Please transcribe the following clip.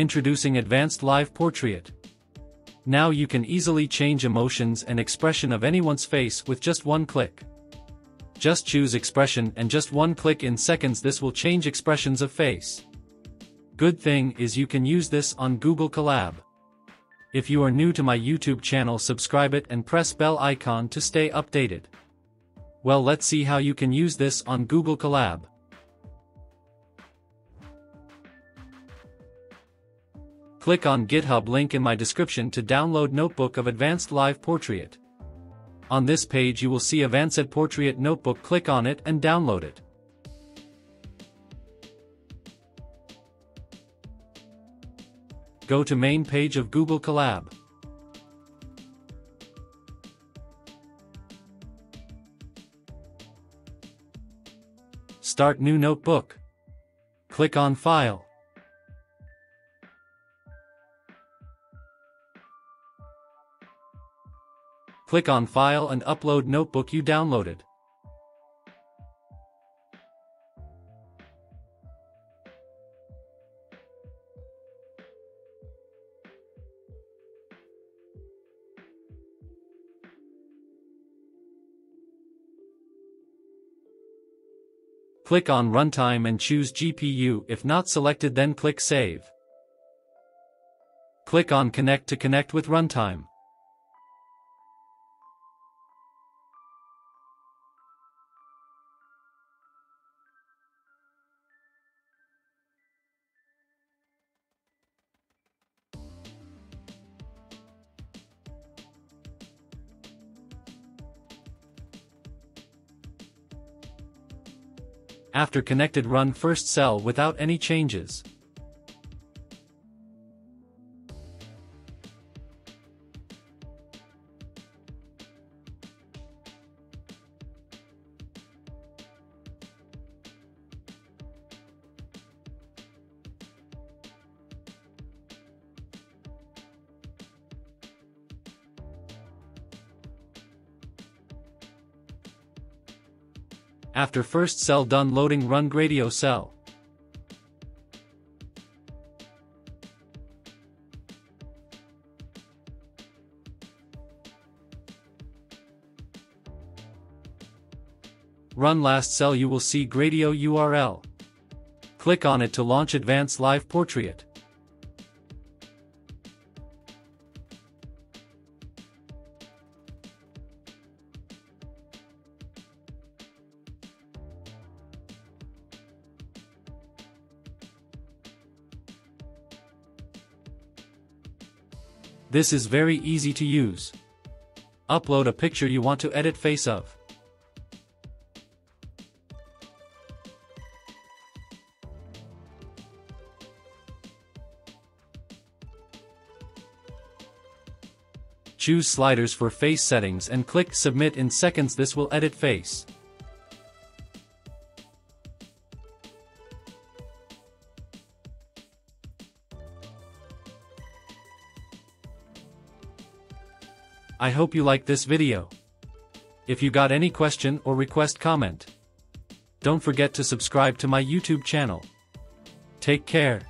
Introducing Advanced Live Portrait. Now you can easily change emotions and expression of anyone's face with just one click. Just choose expression and just one click in seconds this will change expressions of face. Good thing is you can use this on Google Colab. If you are new to my YouTube channel subscribe it and press bell icon to stay updated. Well let's see how you can use this on Google Colab. Click on GitHub link in my description to download Notebook of Advanced Live Portrait. On this page you will see Advanced Portrait Notebook click on it and download it. Go to main page of Google Colab. Start new notebook. Click on File. Click on File and upload notebook you downloaded. Click on Runtime and choose GPU if not selected then click Save. Click on Connect to connect with Runtime. After connected run first cell without any changes. After first cell done loading run Gradio cell. Run last cell you will see Gradio URL. Click on it to launch Advanced Live Portrait. This is very easy to use. Upload a picture you want to edit face of. Choose sliders for face settings and click submit in seconds this will edit face. I hope you like this video. If you got any question or request comment. Don't forget to subscribe to my YouTube channel. Take care.